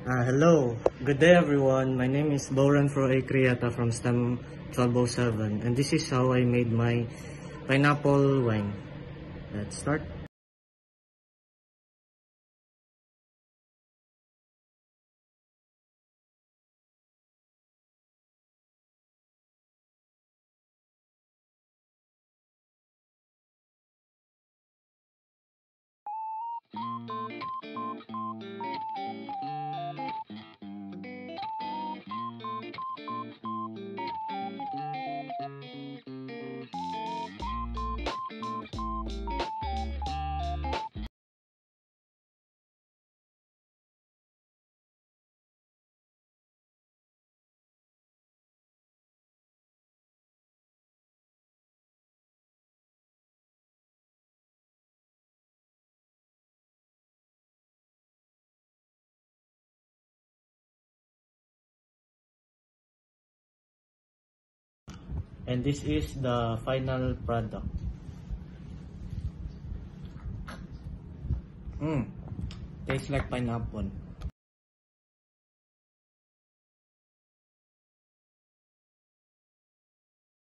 Uh, hello, good day everyone. My name is Boran Fro A. Crieta from STEM 1207 and this is how I made my pineapple wine. Let's start. And this is the final product. Mmm, tastes like pineapple.